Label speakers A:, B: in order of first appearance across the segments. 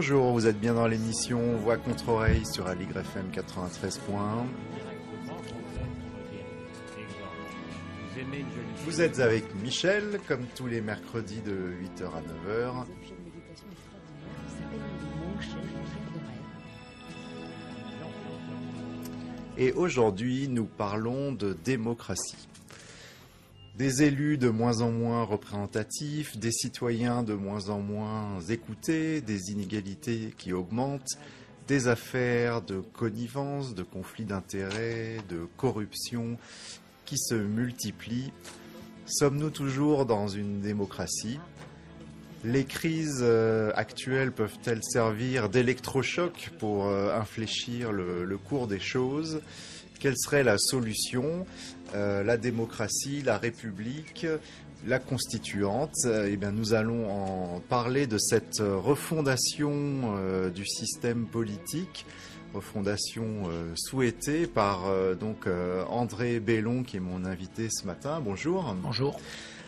A: Bonjour, vous êtes bien dans l'émission Voix contre oreille sur Aligre FM 93.1. Vous êtes avec Michel, comme tous les mercredis de 8h à 9h. Et aujourd'hui, nous parlons de démocratie. Des élus de moins en moins représentatifs, des citoyens de moins en moins écoutés, des inégalités qui augmentent, des affaires de connivence, de conflits d'intérêts, de corruption qui se multiplient. Sommes-nous toujours dans une démocratie? Les crises euh, actuelles peuvent-elles servir d'électrochoc pour euh, infléchir le, le cours des choses? Quelle serait la solution? Euh, La démocratie, la République, la constituante Eh bien, nous allons en parler de cette refondation euh, du système politique refondation euh, souhaitée par donc André Bellon qui est mon invité ce matin. Bonjour.
B: Bonjour.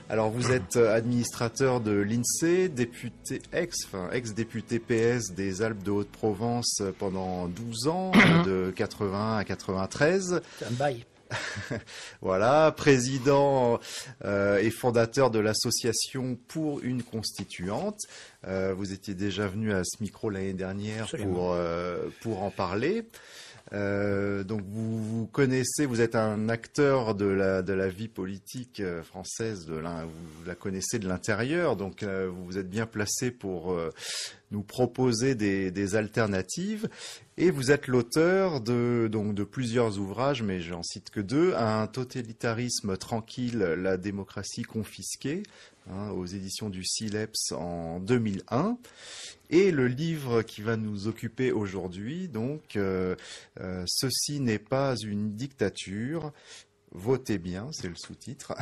A: Alors vous êtes administrateur de l'INSEE, député ex, enfin ex-député PS des Alpes de Haute-Provence pendant 12 ans, de 80 à 93.
B: C'est un bail.
A: voilà, président euh, et fondateur de l'association pour une constituante. Euh, vous étiez déjà venu à ce micro l'année dernière pour, euh, pour en parler. Euh, donc vous, connaissez, vous êtes un acteur de la, de la vie politique euh, française, vous la connaissez de l'intérieur, donc euh, vous vous êtes bien placé pour nous proposer des, des, alternatives. Et vous êtes l'auteur de, donc, de plusieurs ouvrages, mais j'en cite que deux. Un totalitarisme tranquille, la démocratie confisquée, hein, aux éditions du Sileps en 2001. Et le livre qui va nous occuper aujourd'hui, donc, euh, euh, Ceci n'est pas une dictature, Votez bien, c'est le sous-titre.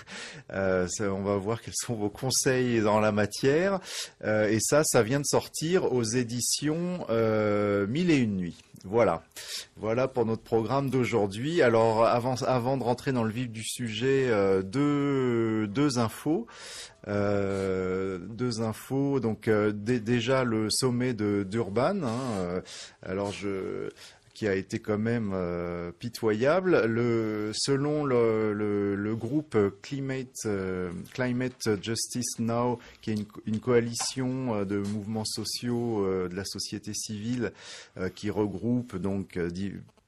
A: euh, on va voir quels sont vos conseils dans la matière. Et ça, ça vient de sortir aux éditions Mille et une nuits. Voilà, voilà pour notre programme d'aujourd'hui. Alors, avant, avant de rentrer dans le vif du sujet, euh, deux, infos. Euh, deux infos. Donc euh, déjà le sommet d'Urban. Hein, alors je qui a été quand même euh, pitoyable. Le, selon le, le, le groupe Climate, euh, Climate Justice Now, qui est une, une coalition euh, de mouvements sociaux de la société civile qui regroupe donc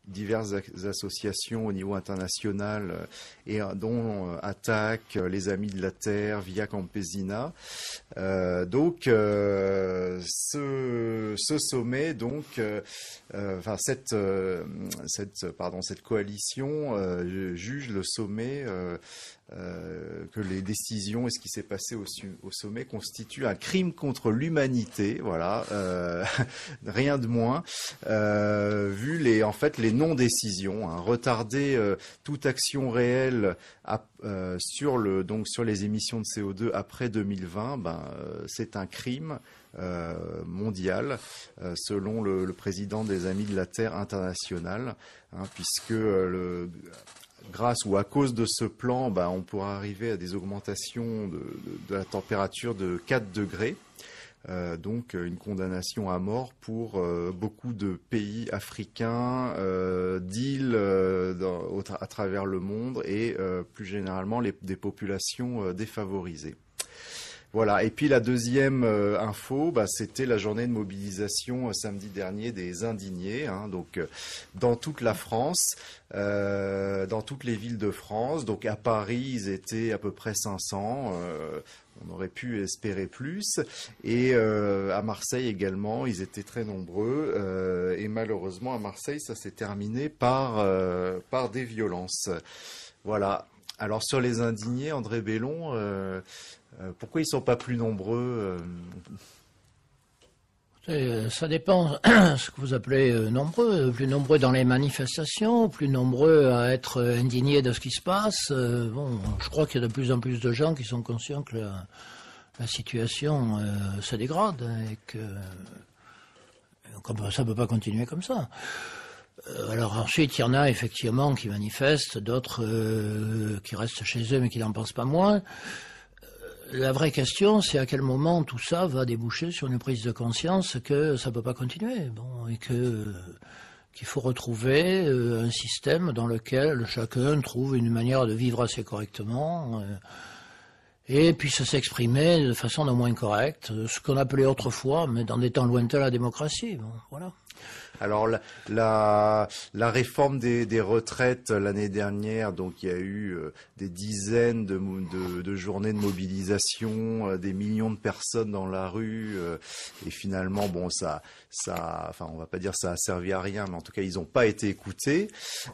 A: diverses associations au niveau international et dont euh, Attac, les Amis de la Terre, Via Campesina. Euh, donc euh, ce, sommet, donc, euh, enfin cette, pardon, cette coalition juge le sommet euh, que les décisions et ce qui s'est passé au, sommet constituent un crime contre l'humanité, voilà, euh, rien de moins, euh, vu les en fait les non-décisions, hein, retarder toute action réelle sur les émissions de CO2 après 2020, ben c'est un crime. mondial, selon le, le, président des Amis de la Terre internationale, hein, puisque le, grâce ou à cause de ce plan, bah, on pourra arriver à des augmentations de, la température de 4 degrés. Euh, donc une condamnation à mort pour euh, beaucoup de pays africains, euh, d'îles à travers le monde et plus généralement des populations défavorisées. Voilà. Et puis la deuxième euh, info, bah, c'était la journée de mobilisation euh, samedi dernier des indignés. Hein, donc euh, dans toute la France, dans toutes les villes de France. Donc à Paris, ils étaient à peu près 500. on aurait pu espérer plus. Et à Marseille également, ils étaient très nombreux. et malheureusement, à Marseille, ça s'est terminé par des violences. Voilà. Alors sur les indignés, André Bellon, pourquoi ils ne sont pas plus nombreux
B: euh... Ça dépend ce que vous appelez euh, nombreux. Plus nombreux dans les manifestations, plus nombreux à être indignés de ce qui se passe. Euh, bon, je crois qu'il y a de plus en plus de gens qui sont conscients que la, situation se dégrade et que ça ne peut pas continuer comme ça. Euh, alors ensuite, il y en a effectivement qui manifestent, d'autres euh, qui restent chez eux mais qui n'en pensent pas moins. La vraie question, c'est à quel moment tout ça va déboucher sur une prise de conscience que ça ne peut pas continuer, bon, et qu'il faut retrouver euh, un système dans lequel chacun trouve une manière de vivre assez correctement. Euh, et puisse s'exprimer de façon non moins correcte, ce qu'on appelait autrefois, mais dans des temps lointains, la démocratie. Bon, voilà.
A: Alors la, réforme des, retraites l'année dernière, donc il y a eu euh, des dizaines de, journées de mobilisation, euh, des millions de personnes dans la rue, euh, et finalement bon ça, ça, enfin on va pas dire ça a servi à rien, mais en tout cas ils n'ont pas été écoutés.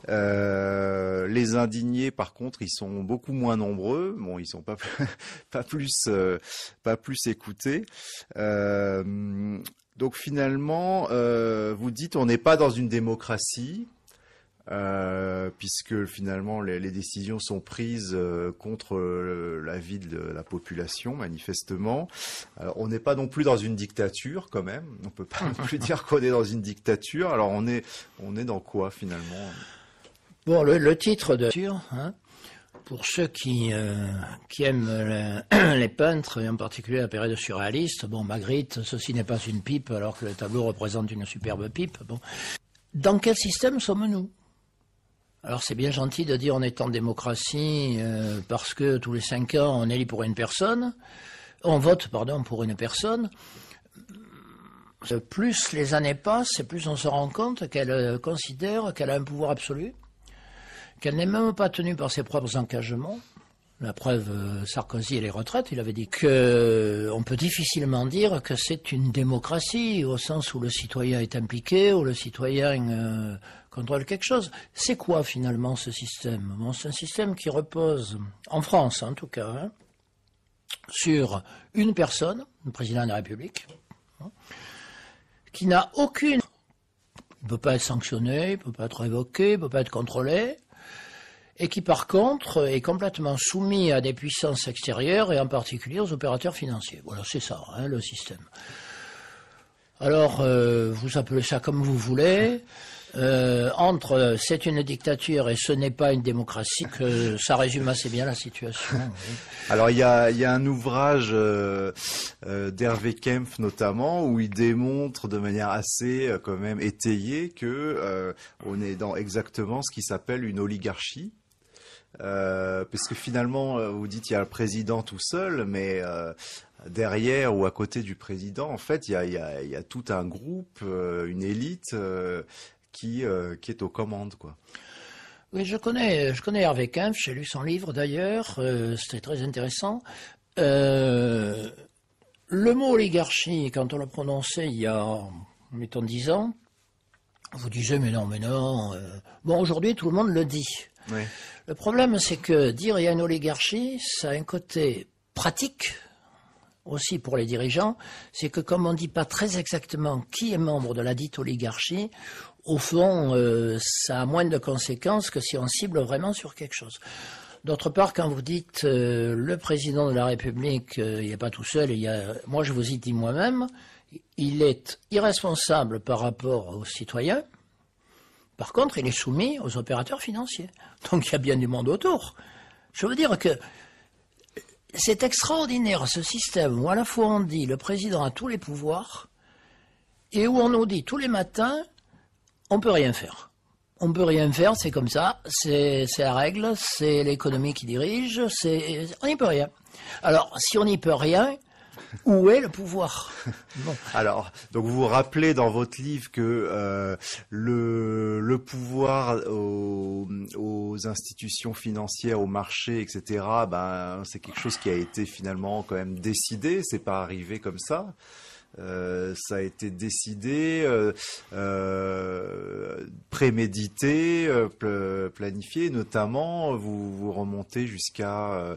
A: les indignés par contre ils sont beaucoup moins nombreux, bon ils sont pas plus pas plus écoutés. Donc finalement, euh, vous dites on n'est pas dans une démocratie, euh, puisque finalement les, décisions sont prises euh, contre l'avis de la population, manifestement. on n'est pas non plus dans une dictature, quand même. On peut pas non plus dire qu'on est dans une dictature. Alors on est, on est dans quoi finalement?
B: Bon, le, titre de hein, pour ceux qui, euh, aiment les peintres, et en particulier la période surréaliste, bon, Magritte, ceci n'est pas une pipe, alors que le tableau représente une superbe pipe. Bon. Dans quel système sommes-nous? Alors c'est bien gentil de dire on est en démocratie euh, parce que tous les cinq ans on élit pour une personne, on vote pardon pour une personne. Plus les années passent, et plus on se rend compte qu'elle considère qu'elle a un pouvoir absolu qu'elle n'est même pas tenue par ses propres engagements. La preuve, euh, Sarkozy et les retraites, il avait dit que euh, peut difficilement dire que c'est une démocratie au sens où le citoyen est impliqué, où le citoyen euh, contrôle quelque chose. C'est quoi finalement ce système? C'est un système qui repose, en France en tout cas, hein, sur une personne, le président de la République, hein, qui n'a aucune... Il ne peut pas être sanctionné, il ne peut pas être révoqué, il ne peut pas être contrôlé, et qui par contre est complètement soumis à des puissances extérieures et en particulier aux opérateurs financiers. Voilà, c'est ça, hein, le système. Alors, euh, vous appelez ça comme vous voulez. Euh, entre c'est une dictature et ce n'est pas une démocratie, que ça résume assez bien la situation.
A: Alors il y a, y a, un ouvrage euh, d'Hervé Kempf notamment où il démontre de manière assez quand même étayée que on est dans exactement ce qui s'appelle une oligarchie. Euh, parce que finalement, euh, vous dites il y a le président tout seul, mais euh, derrière ou à côté du président, en fait, il y a, tout un groupe, une élite qui, qui est aux commandes, quoi.
B: Oui, je connais, je connais Hervé Kempf, j'ai lu son livre d'ailleurs, c'était très intéressant. le mot oligarchie, quand on l'a prononcé il y a, mettons, dix ans, vous disiez mais non, mais non. bon, aujourd'hui, tout le monde le dit. Le problème, c'est que dire il y a une oligarchie, ça a un côté pratique aussi pour les dirigeants, c'est que comme on ne dit pas très exactement qui est membre de la dite oligarchie, au fond, euh, ça a moins de conséquences que si on cible vraiment sur quelque chose. D'autre part, quand vous dites euh, le président de la République, euh, il n'est pas tout seul, il y a, moi je vous y dis moi-même, il est irresponsable par rapport aux citoyens, par contre, il est soumis aux opérateurs financiers. Donc il y a bien du monde autour. Je veux dire que c'est extraordinaire ce système où à la fois on dit le président a tous les pouvoirs et où on nous dit tous les matins on peut rien faire. On peut rien faire, c'est comme ça, c'est la règle, c'est l'économie qui dirige, on n'y peut rien. Alors si on n'y peut rien, où est le pouvoir?
A: Alors, donc vous vous rappelez dans votre livre que euh, le, pouvoir aux, aux, institutions financières, aux marchés, etc. Ben, c'est quelque chose qui a été finalement quand même décidé. C'est pas arrivé comme ça. Euh, ça a été décidé, euh, euh prémédité, planifié. Notamment, vous, vous remontez jusqu'à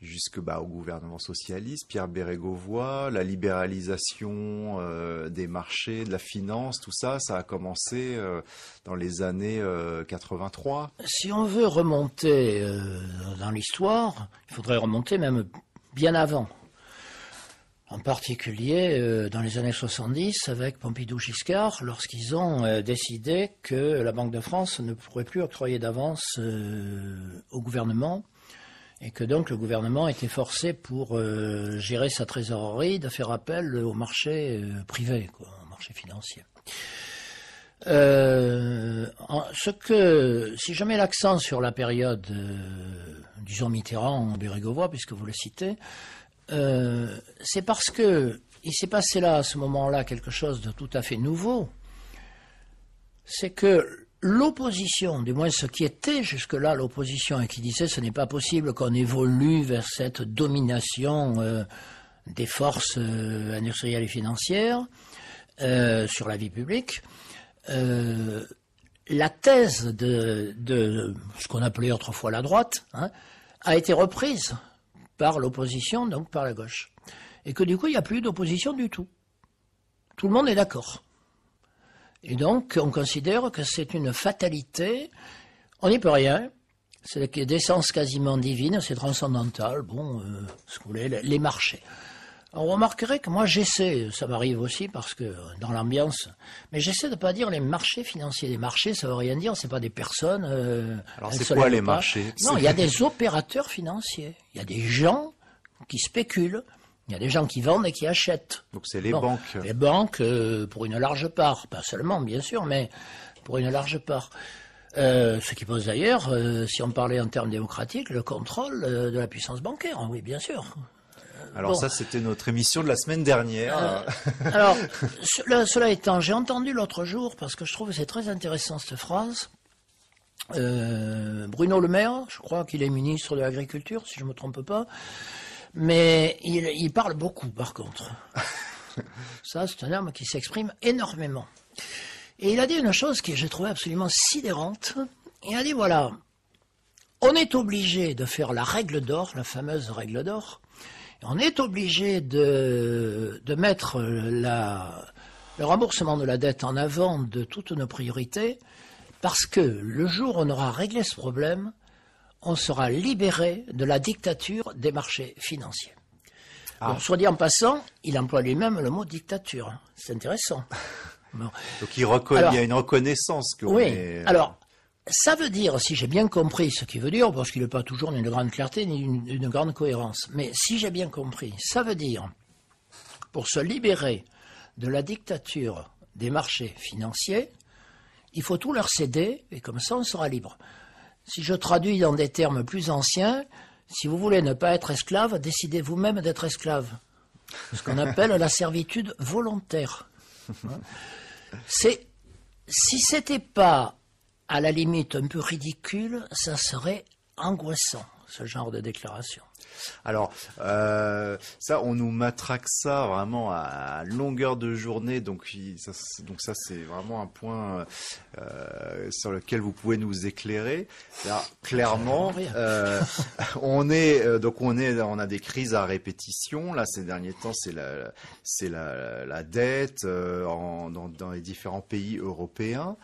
A: jusque bah, au gouvernement socialiste, Pierre Bérégovoy, la libéralisation des marchés, de la finance, tout ça, ça a commencé dans les années 83.
B: Si on veut remonter dans l'histoire, il faudrait remonter même bien avant en particulier euh, dans les années 70 avec Pompidou-Giscard, lorsqu'ils ont euh, décidé que la Banque de France ne pourrait plus octroyer d'avance euh, au gouvernement et que donc le gouvernement était forcé pour gérer sa trésorerie de faire appel au marché privé, au marché financier. Si je mets l'accent sur la période, disons Mitterrand, Bérégovoy, puisque vous le citez, c'est parce que il s'est passé là, à ce moment-là, quelque chose de tout à fait nouveau. C'est que l'opposition, du moins ce qui était jusque-là l'opposition et qui disait ce n'est pas possible qu'on évolue vers cette domination euh, des forces euh, industrielles et financières euh, sur la vie publique, la thèse de, ce qu'on appelait autrefois la droite hein, a été reprise par l'opposition, donc par la gauche. Et que du coup, il n'y a plus d'opposition du tout. Tout le monde est d'accord. Et donc, on considère que c'est une fatalité. On n'y peut rien. C'est d'essence quasiment divine, c'est transcendantal. Bon, euh, ce que vous les marchés. On remarquerait que moi j'essaie, ça m'arrive aussi parce que dans l'ambiance, mais j'essaie de pas dire les marchés financiers. Les marchés, ça veut rien dire, c'est pas des personnes.
A: Euh, Alors c'est quoi les marchés?
B: Non, il y a des opérateurs financiers. Il y a des gens qui spéculent. Il y a des gens qui vendent et qui achètent.
A: Donc c'est les banques.
B: Les banques, euh, pour une large part, pas seulement bien sûr, mais pour une large part. Euh, ce qui pose d'ailleurs, euh, si on parlait en termes démocratiques, le contrôle de la puissance bancaire, oui bien sûr.
A: Alors ça, c'était notre émission de la semaine dernière.
B: alors, cela, étant, j'ai entendu l'autre jour, parce que je trouve que c'est très intéressant cette phrase, Bruno Le Maire, je crois qu'il est ministre de l'Agriculture, si je ne me trompe pas, mais il, parle beaucoup, par contre. Ça, c'est un homme qui s'exprime énormément. Et il a dit une chose que j'ai trouvé absolument sidérante. Il a dit, voilà, on est obligé de faire la règle d'or, la fameuse règle d'or. On est obligé de, de mettre la, le remboursement de la dette en avant de toutes nos priorités, parce que le jour où on aura réglé ce problème, on sera libéré de la dictature des marchés financiers. Ah. soit dit en passant, il emploie lui-même le mot dictature. C'est intéressant.
A: Donc il, reconnaît, il y a une reconnaissance que
B: oui. Euh, alors, ça veut dire, si j'ai bien compris ce qu'il veut dire, parce qu'il n'est pas toujours d'une grande clarté ni d'une grande cohérence, mais si j'ai bien compris, ça veut dire, pour se libérer de la dictature des marchés financiers, il faut tout leur céder, et comme ça on sera libre. Si je traduis dans des termes plus anciens, si vous voulez ne pas être esclave, décidez vous-même d'être esclave. Ce qu'on appelle la servitude volontaire. C'est, si c'était pas à la limite un peu ridicule, ça serait angoissant, ce genre de déclaration.
A: Alors euh, ça, on nous matraque ça vraiment à, longueur de journée, donc ça, donc ça c'est vraiment un point euh, sur lequel vous pouvez nous éclairer. clairement, euh, on est donc on est on a des crises à répétition. Là, ces derniers temps, c'est la c'est la, la, dette en, dans, dans les différents pays européens.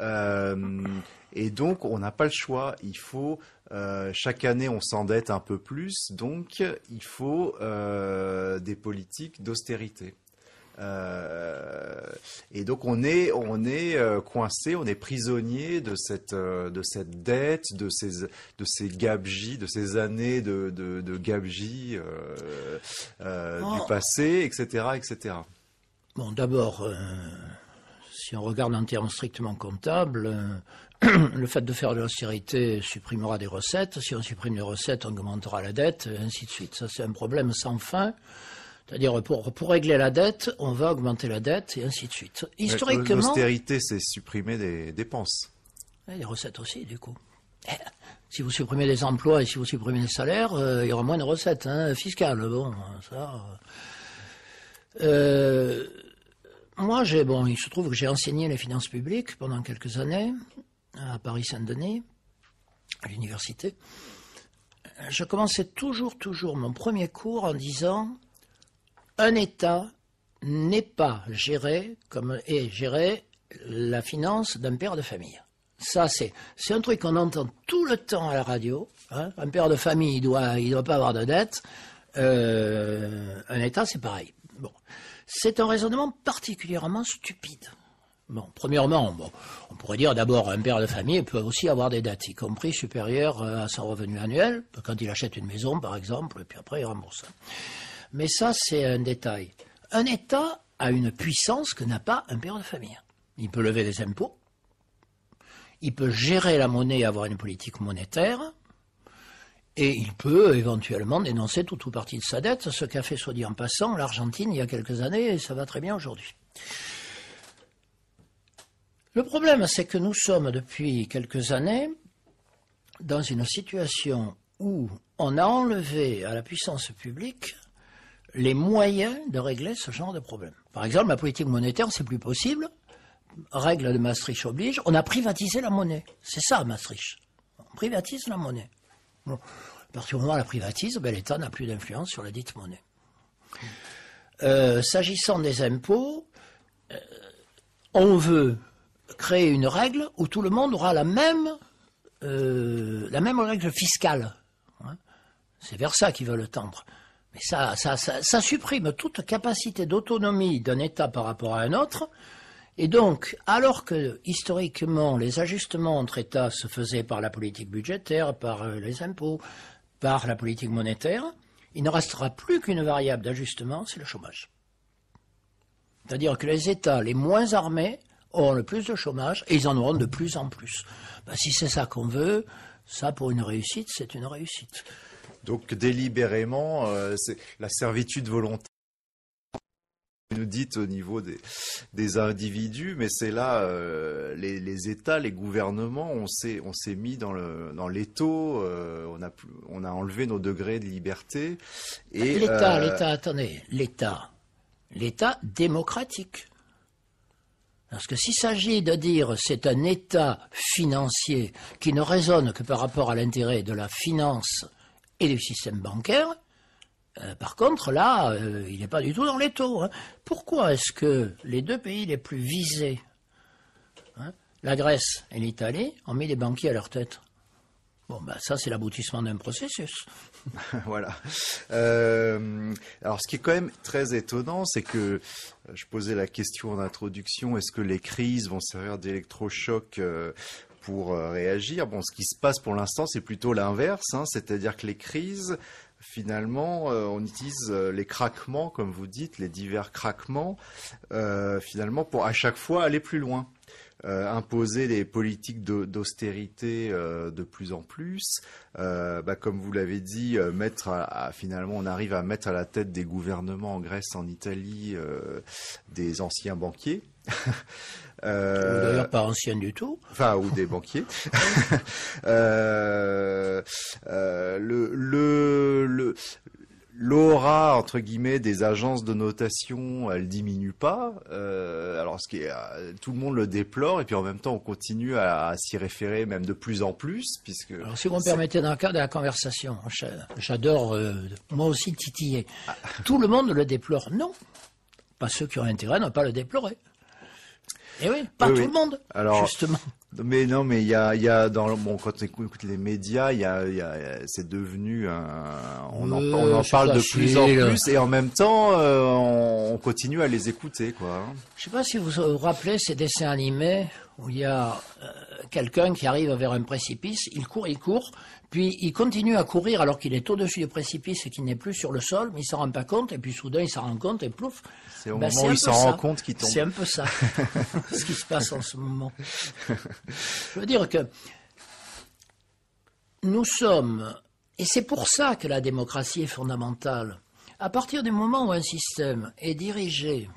A: Et donc, on n'a pas le choix. Il faut euh, chaque année, on s'endette un peu plus, donc il faut euh, des politiques d'austérité. Euh, et donc on est on est coincé, on est prisonnier de cette de cette dette, de ces de ces gabegies, de ces années de de, de gabegies du passé, etc., etc.
B: Bon, d'abord, si on regarde en termes strictement comptables, le fait de faire de l'austérité supprimera des recettes. Si on supprime les recettes, on augmentera la dette, et ainsi de suite. Ça, c'est un problème sans fin. C'est-à-dire, pour, pour régler la dette, on va augmenter la dette, et ainsi de suite.
A: Historiquement. L'austérité, c'est supprimer des dépenses.
B: Et des recettes aussi, du coup. Eh, si vous supprimez des emplois et si vous supprimez des salaires, euh, il y aura moins de recettes hein, fiscales. Bon, ça. Euh, moi, j'ai bon, il se trouve que j'ai enseigné les finances publiques pendant quelques années à Paris-Saint-Denis, à l'université, je commençais toujours, toujours mon premier cours en disant un État n'est pas géré comme est géré la finance d'un père de famille. Ça, c'est, un truc qu'on entend tout le temps à la radio. Hein. Un père de famille, il doit, il doit pas avoir de dette. Euh, un État, c'est pareil. Bon. C'est un raisonnement particulièrement stupide. Bon, premièrement, bon, on pourrait dire d'abord un père de famille peut aussi avoir des dettes, y compris supérieures euh, à son revenu annuel, quand il achète une maison par exemple, et puis après il rembourse. Mais ça, c'est un détail. Un État a une puissance que n'a pas un père de famille. Il peut lever des impôts, il peut gérer la monnaie et avoir une politique monétaire, et il peut éventuellement dénoncer tout ou partie de sa dette, ce qu'a fait, soit dit en passant, l'Argentine il y a quelques années, et ça va très bien aujourd'hui. Le problème, c'est que nous sommes depuis quelques années dans une situation où on a enlevé à la puissance publique les moyens de régler ce genre de problème. Par exemple, la politique monétaire, c'est plus possible. Règle de Maastricht oblige. On a privatisé la monnaie. C'est ça, Maastricht. On privatise la monnaie. À partir du moment où la privatise, ben, l'État n'a plus d'influence sur la dite monnaie. Euh, s'agissant des impôts, euh, on veut créer une règle où tout le monde aura la même, euh, la même règle fiscale. Hein. C'est vers ça qu'ils veulent tendre. Mais ça, ça, ça, supprime toute capacité d'autonomie d'un État par rapport à un autre. Et donc, alors que historiquement les ajustements entre États se faisaient par la politique budgétaire, par euh, les impôts, par la politique monétaire, il ne restera plus qu'une variable d'ajustement, c'est le chômage. C'est-à-dire que les États les moins armés auront le plus de chômage et ils en auront de plus en plus. Ben, si c'est ça qu'on veut, ça pour une réussite, c'est une réussite.
A: Donc délibérément, euh, la servitude volontaire nous dites au niveau des, individus, mais c'est là euh, les, États, les gouvernements, on s'est on s'est mis dans le dans l'étau, euh, on a on a enlevé nos degrés de liberté
B: et l'État, l'État, attendez, l'État, l'État démocratique. Parce que s'il s'agit de dire c'est un État financier qui ne raisonne que par rapport à l'intérêt de la finance et du système bancaire, euh, par contre, là, euh, il n'est pas du tout dans les taux. Hein. Pourquoi est-ce que les deux pays les plus visés, hein, la Grèce et l'Italie, ont mis des banquiers à leur tête? Bon, ben ça, c'est l'aboutissement d'un processus.
A: voilà. Euh, alors, ce qui est quand même très étonnant, c'est que je posais la question en introduction est-ce que les crises vont servir d'électrochoc pour réagir? Bon, ce qui se passe pour l'instant, c'est plutôt l'inverse, hein, c'est-à-dire que les crises finalement, on utilise les craquements, comme vous dites, les divers craquements, finalement, pour à chaque fois aller plus loin. Euh, imposer des politiques d'austérité euh, de plus en plus. Euh, bah, comme vous l'avez dit, mettre finalement, on arrive à mettre à la tête des gouvernements en Grèce, en Italie, des anciens banquiers.
B: Euh, D'ailleurs, pas anciens du tout.
A: Enfin, ou des banquiers. euh, le, le, le, l'aura entre guillemets des agences de notation, elle diminue pas. Euh, alors ce qui est, euh, tout le monde le déplore et puis en même temps on continue à, s'y référer même de plus en plus puisque.
B: Alors si vous me permettez dans le cadre de la conversation, j'adore euh, moi aussi titiller. Ah. Tout le monde le déplore, non. Pas ceux qui ont intérêt à ne pas le déplorer. Et eh oui, pas tout le monde, Alors, justement.
A: Mais non, mais il y a, y a dans bon quand on écoute les médias, il y a, y a c'est devenu un, on, en, on en parle de plus en plus et en même temps euh, on, continue à les écouter quoi.
B: Je sais pas si vous vous rappelez ces dessins animés où il y a euh, quelqu'un qui arrive vers un précipice, il court, il court, puis il continue à courir alors qu'il est au-dessus du précipice et qu'il n'est plus sur le sol, mais il s'en rend pas compte, et puis soudain il s'en rend compte et plouf.
A: C'est au ben, moment où il s'en rend compte qu'il tombe.
B: C'est un peu ça, ce qui se passe en ce moment. Je veux dire que nous sommes, et c'est pour ça que la démocratie est fondamentale, à partir du moment où un système est dirigé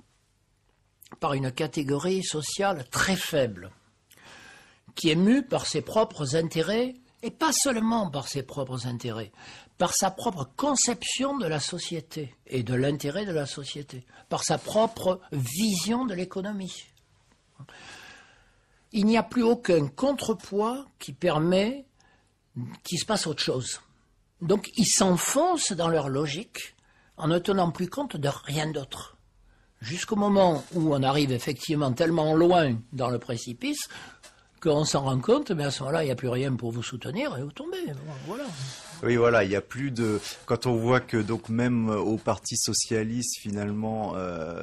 B: par une catégorie sociale très faible, qui est mue par ses propres intérêts, et pas seulement par ses propres intérêts, par sa propre conception de la société et de l'intérêt de la société, par sa propre vision de l'économie. Il n'y a plus aucun contrepoids qui permet qu'il se passe autre chose. Donc ils s'enfoncent dans leur logique en ne tenant plus compte de rien d'autre. Jusqu'au moment où on arrive effectivement tellement loin dans le précipice qu'on s'en rend compte, mais à ce moment-là, il n'y a plus rien pour vous soutenir et vous tombez. Voilà.
A: Oui, voilà, il n'y a plus de. Quand on voit que donc même au Parti socialiste, finalement, euh,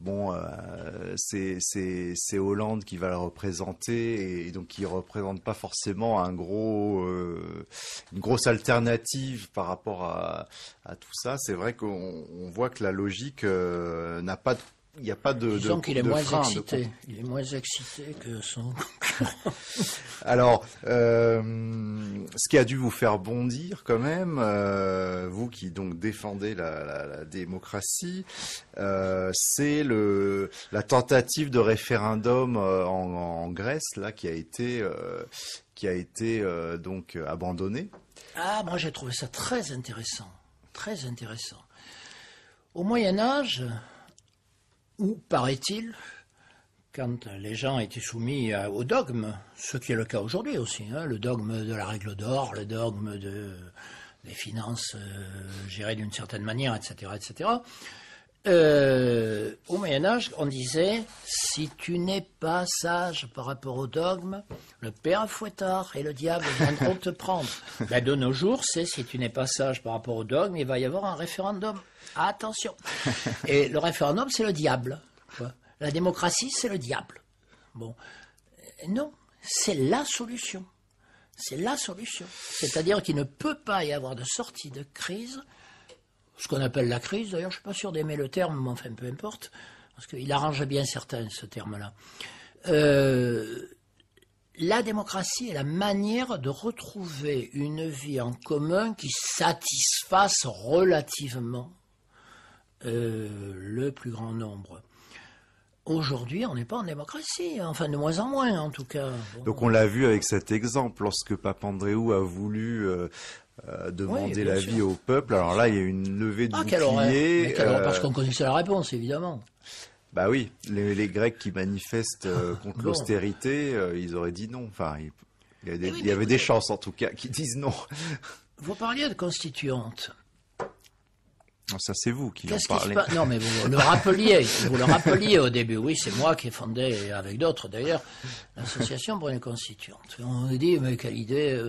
A: bon, euh, c'est c'est Hollande qui va le représenter et donc qui représente pas forcément un gros euh, une grosse alternative par rapport à à tout ça. C'est vrai qu'on voit que la logique euh, n'a pas de il n'y a pas de.
B: Disons qu'il est moins excité. Il est moins excité que son
A: Alors, euh, ce qui a dû vous faire bondir quand même, euh, vous qui donc défendez la, démocratie, euh, c'est le la tentative de référendum en, Grèce là qui a été qui a été donc abandonné.
B: Ah, moi j'ai trouvé ça très intéressant, très intéressant. Au Moyen Âge, où, paraît-il, quand les gens étaient soumis au dogme, ce qui est le cas aujourd'hui aussi, hein, le dogme de la règle d'or, le dogme de, des finances euh, gérées d'une certaine manière, etc., etc. Euh, au Moyen Âge, on disait si tu n'es pas sage par rapport au dogme, le père fouettard et le diable viendront te prendre. Ben, de nos jours, c'est si tu n'es pas sage par rapport au dogme, il va y avoir un référendum. Attention. Et le référendum, c'est le diable. La démocratie, c'est le diable. Bon, non, c'est la solution. C'est la solution. C'est-à-dire qu'il ne peut pas y avoir de sortie de crise, ce qu'on appelle la crise. D'ailleurs, je ne suis pas sûr d'aimer le terme, mais enfin, peu importe, parce qu'il arrange bien certains, ce terme-là. Euh, la démocratie est la manière de retrouver une vie en commun qui satisfasse relativement euh, le plus grand nombre. Aujourd'hui, on n'est pas en démocratie, enfin de moins en moins en tout cas.
A: Donc on l'a vu avec cet exemple, lorsque Papandréou a voulu euh, euh, demander l'avis au peuple. Alors là, il y a une levée de ah, bouclier.
B: parce qu'on connaissait la réponse, évidemment.
A: Bah oui, les, Grecs qui manifestent contre l'austérité, ils auraient dit non. Enfin, il, y, il y avait des chances en tout cas qui disent non.
B: Vous parliez de constituante.
A: Ah, ça, c'est vous qui en parlez.
B: non, mais vous le rappeliez, vous le rappeliez au début. Oui, c'est moi qui ai fondé, avec d'autres d'ailleurs, l'association pour les constituantes. On dit, mais quelle idée.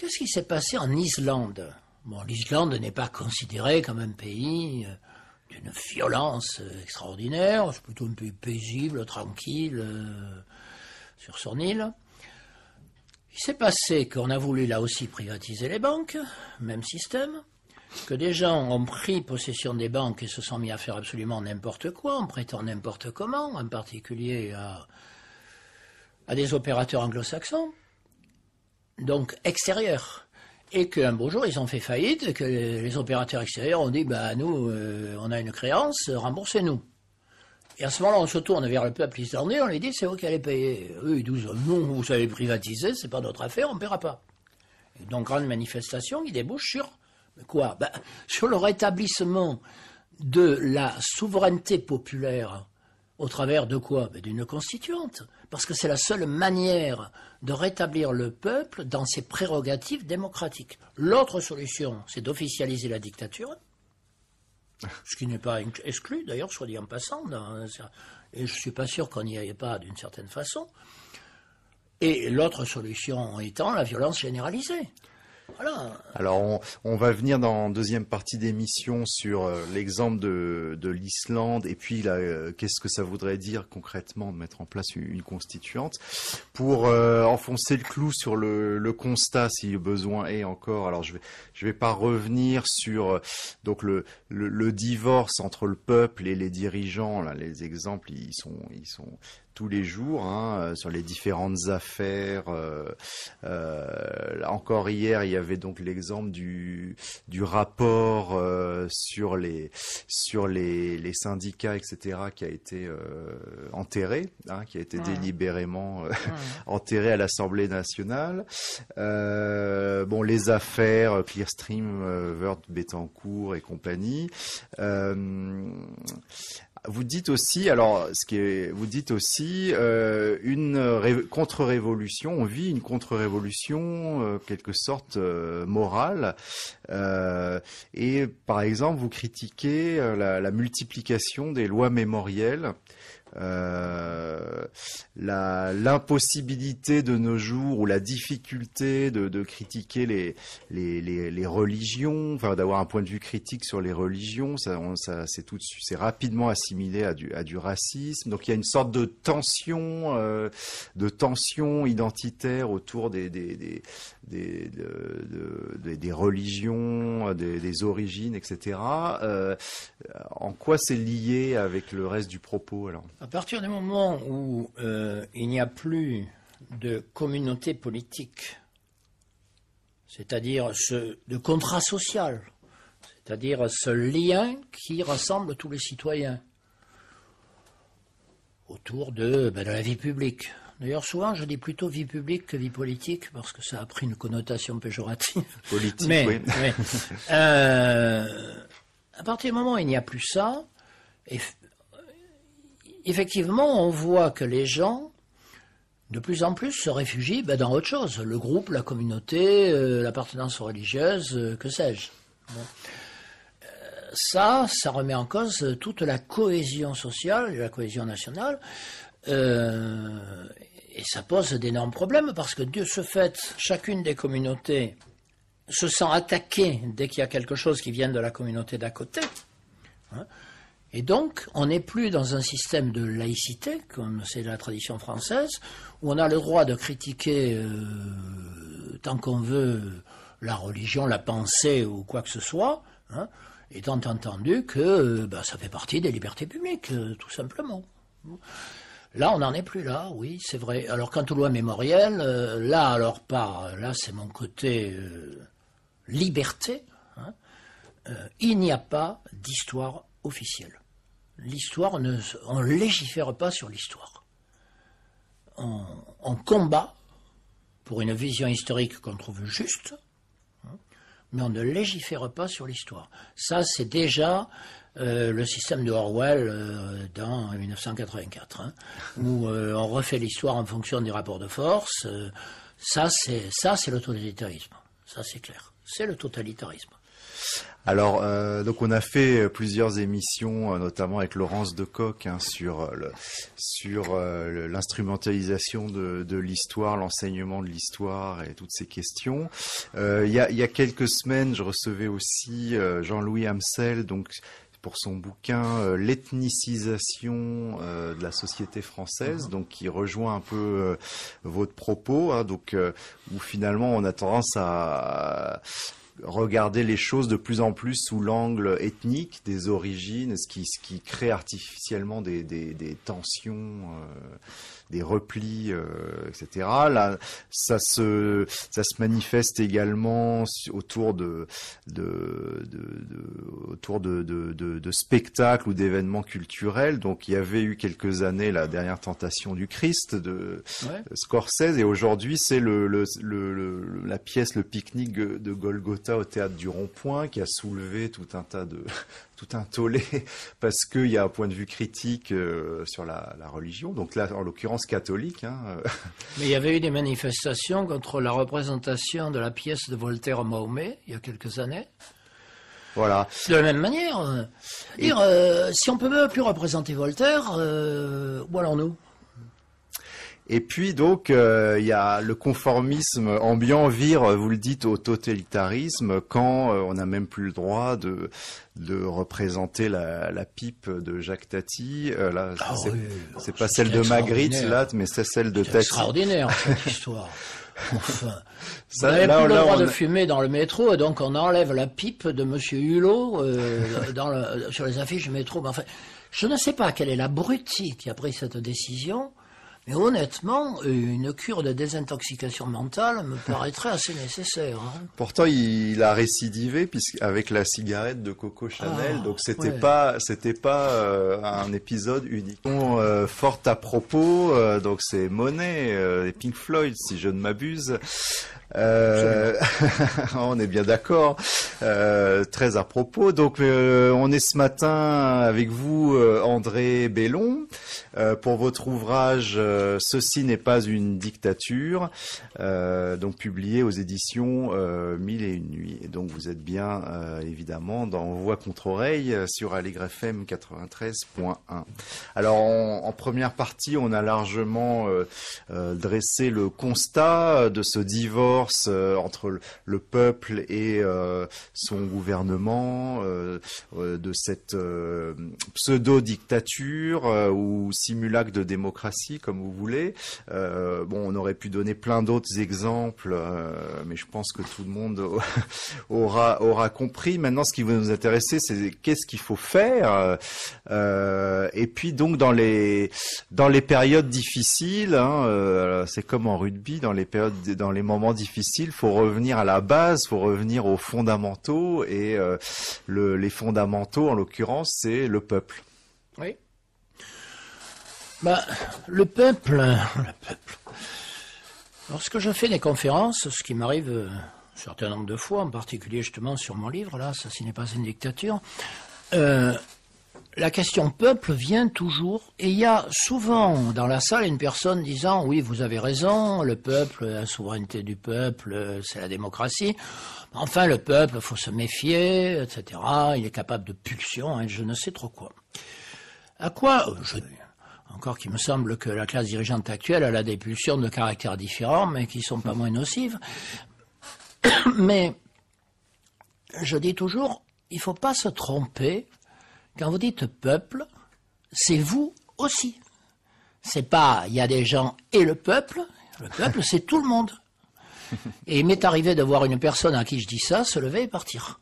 B: Euh, qu'est-ce qui s'est passé en Islande? Bon, l'Islande n'est pas considérée comme un pays euh, d'une violence euh, extraordinaire. C'est plutôt un pays paisible, tranquille, sur son île. Il s'est passé qu'on a voulu là aussi privatiser les banques, même système que des gens ont pris possession des banques et se sont mis à faire absolument n'importe quoi, en prêtant n'importe comment, en particulier à, à des opérateurs anglo-saxons, donc extérieurs. Et qu'un beau jour, ils ont fait faillite, que les opérateurs extérieurs ont dit, bah, nous, euh, on a une créance, remboursez-nous. Et à ce moment-là, on se tourne vers le peuple islandais, on lui dit, c'est vous qui allez payer. Eux, ils disent, non, vous savez privatiser, c'est pas notre affaire, on ne paiera pas. Donc, grande manifestation qui débouche sur Quoi? Ben, Sur le rétablissement de la souveraineté populaire au travers de quoi? Ben, D'une constituante. Parce que c'est la seule manière de rétablir le peuple dans ses prérogatives démocratiques. L'autre solution, c'est d'officialiser la dictature, ce qui n'est pas exclu d'ailleurs, soit dit en passant, et je ne suis pas sûr qu'on n'y aille pas d'une certaine façon. Et l'autre solution étant la violence généralisée.
A: Alors, on, va venir dans la deuxième partie d'émission sur euh, l'exemple de, l'Islande et puis euh, qu'est-ce que ça voudrait dire concrètement de mettre en place une, constituante pour euh, enfoncer le clou sur le, constat si besoin est encore. Alors, je vais, je vais pas revenir sur donc le, le, divorce entre le peuple et les dirigeants. Les exemples, ils sont, ils sont tous les jours hein, euh, sur les différentes affaires. Euh, euh, encore hier, il y avait donc l'exemple du, du rapport sur les sur les, les, syndicats, etc., qui a été enterré, hein, qui a été délibérément enterré à l'Assemblée nationale. bon, les affaires Clearstream, Word, Betancourt et compagnie. Vous dites aussi, alors, ce qui est, vous dites aussi euh, une contre-révolution. On vit une contre-révolution, euh, quelque sorte euh, morale. Euh, et par exemple, vous critiquez la, la, multiplication des lois mémorielles euh, l'impossibilité de nos jours ou la difficulté de, de critiquer les, les, les, les, religions, enfin d'avoir un point de vue critique sur les religions, ça, ça c'est tout c'est rapidement assimilé à du, à du racisme. Donc il y a une sorte de tension, euh, de tension identitaire autour des, des, des, des, des, religions, des, des, origines, etc. Euh, en quoi c'est lié avec le reste du propos alors?
B: À partir du moment où euh, il n'y a plus de communauté politique, c'est-à-dire ce de contrat social, c'est-à-dire ce lien qui rassemble tous les citoyens autour de, ben, de la vie publique. D'ailleurs, souvent, je dis plutôt vie publique que vie politique, parce que ça a pris une connotation péjorative.
A: Politique, oui.
B: Mais, euh, à partir du moment où il n'y a plus ça, effectivement, on voit que les gens, de plus en plus, se réfugient ben, dans autre chose. Le groupe, la communauté, euh, l'appartenance religieuse, euh, que sais-je. ça, ça remet en cause toute la cohésion sociale et la cohésion nationale. Et ça pose d'énormes problèmes parce que de ce fait, chacune des communautés se sent attaquée dès qu'il y a quelque chose qui vient de la communauté d'à côté. Hein. Et donc, on n'est plus dans un système de laïcité, comme c'est la tradition française, où on a le droit de critiquer euh, tant qu'on veut la religion, la pensée ou quoi que ce soit, hein, étant entendu que euh, bah, ça fait partie des libertés publiques, euh, tout simplement. Là, on n'en est plus là, oui, c'est vrai. Alors, quant aux lois mémorielles, euh, là, alors pas, là, c'est mon côté euh, liberté. Hein. Euh, il n'y a pas d'histoire officielle. L'histoire, on ne légifère pas sur l'histoire. On, on, combat pour une vision historique qu'on trouve juste, hein, mais on ne légifère pas sur l'histoire. Ça, c'est déjà euh, le système de Orwell euh, dans 1984, hein, où euh, on refait l'histoire en fonction des rapports de force. ça, c'est ça, c'est le totalitarisme. Ça, c'est clair. C'est le totalitarisme.
A: Alors, donc on a fait plusieurs émissions, notamment avec Laurence Decoq, hein, sur le, sur l'instrumentalisation de, de l'histoire, l'enseignement de l'histoire et toutes ces questions. il, y a, y a quelques semaines, je recevais aussi Jean-Louis Hamsel, donc pour son bouquin euh, L'ethnicisation euh, de la société française, mhm. donc qui rejoint un peu euh, votre propos, hein, donc où finalement on a tendance à regarder les choses de plus en plus sous l'angle ethnique des origines, ce qui, ce qui crée artificiellement des, des, des tensions des replis, euh, etc. Là, ça se, ça se manifeste également autour de, de, de, de autour de, de, de, spectacles ou d'événements culturels. Donc, il y avait eu quelques années la dernière tentation du Christ de Scorsese, et aujourd'hui, c'est le, le, le, la pièce Le pique-nique de Golgotha au théâtre du Rond-Point qui a soulevé tout un tas de tout un tollé parce qu'il y a un point de vue critique euh, sur la, religion. Donc là, en l'occurrence catholique. Hein, euh.
B: Mais il y avait eu des manifestations contre la représentation de la pièce de Voltaire Mahomet il y a quelques années.
A: Voilà.
B: De la même manière, euh, si on peut plus représenter Voltaire, où allons-nous?
A: Et puis donc il y a le conformisme ambiant vire, vous le dites, au totalitarisme quand on n'a même plus le droit de de représenter la, la, pipe de Jacques Tati. Euh, là, ah c'est pas celle de Magritte, là, mais c'est celle de Tati.
B: Extraordinaire cette histoire. Enfin, ça, on n'avait plus le droit de fumer dans le métro, et donc on enlève la pipe de Monsieur Hulot euh, dans le, sur les affiches du métro. Mais enfin, je ne sais pas quelle est l'abruti qui a pris cette décision. Mais honnêtement, une cure de désintoxication mentale me paraîtrait assez nécessaire. Hein.
A: Pourtant, il a récidivé puisqu'avec la cigarette de Coco Chanel, ah, donc c'était pas c'était pas euh, un épisode unique. Euh, fort à propos, euh, donc c'est Monet et Pink Floyd, si je ne m'abuse. Euh, on est bien d'accord, euh, très à propos. Donc, euh, on est ce matin avec vous, André Bellon, pour votre ouvrage Ceci n'est pas une dictature, donc publié aux éditions Mille et une nuits. Et donc, vous êtes bien évidemment dans Voix contre oreille sur Allegre FM 93.1. Alors, en, en, première partie, on a largement dressé le constat de ce divorce euh, entre le, peuple et euh, son gouvernement, euh, de cette pseudo-dictature ou simulacre de démocratie, comme vous voulez. bon, on aurait pu donner plein d'autres exemples, mais je pense que tout le monde aura compris. Maintenant, ce qui va nous intéresser, c'est qu'est-ce qu'il faut faire. et puis donc dans les dans les périodes difficiles, hein, c'est comme en rugby, dans les périodes, dans les moments difficiles, il faut revenir à la base, faut revenir aux fondamentaux et euh, les fondamentaux, en l'occurrence, c'est le peuple.
B: Oui. Bah, le peuple, le peuple. Lorsque je fais des conférences, ce qui m'arrive euh, un certain nombre de fois, en particulier justement sur mon livre, là, ça, ce n'est pas une dictature, euh, la question peuple vient toujours, et il y a souvent dans la salle une personne disant oui, vous avez raison, le peuple, la souveraineté du peuple, c'est la démocratie. Enfin, le peuple, faut se méfier, etc. Il est capable de pulsion, hein, je ne sais trop quoi. À quoi je, Encore qu'il me semble que la classe dirigeante actuelle elle a des pulsions de caractère différents, mais qui sont pas moins nocives. Mais je dis toujours, il faut pas se tromper quand vous dites peuple, c'est vous aussi. C'est pas il y a des gens et le peuple. Le peuple, c'est tout le monde. Et il m'est arrivé de voir une personne à qui je dis ça se lever et partir.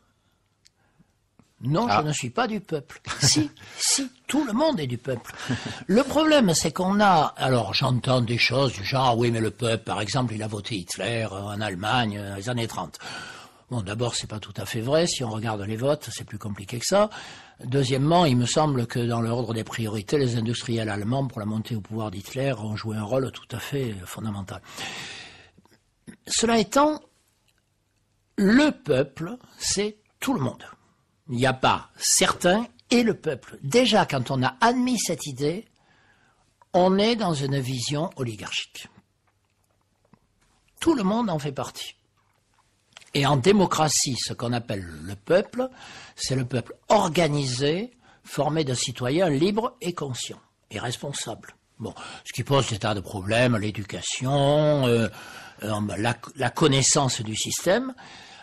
B: Non, je ah. ne suis pas du peuple. Si, si, tout le monde est du peuple. Le problème, c'est qu'on a, alors j'entends des choses du genre, oui, mais le peuple, par exemple, il a voté Hitler en Allemagne dans les années 30. Bon, d'abord, c'est pas tout à fait vrai. Si on regarde les votes, c'est plus compliqué que ça. Deuxièmement, il me semble que dans l'ordre des priorités, les industriels allemands, pour la montée au pouvoir d'Hitler, ont joué un rôle tout à fait fondamental. Cela étant, le peuple, c'est tout le monde. Il n'y a pas certains et le peuple. Déjà, quand on a admis cette idée, on est dans une vision oligarchique. Tout le monde en fait partie. Et en démocratie, ce qu'on appelle le peuple, c'est le peuple organisé, formé de citoyens libres et conscients et responsables. Bon, ce qui pose des tas de problèmes, l'éducation, euh, euh, la, connaissance du système.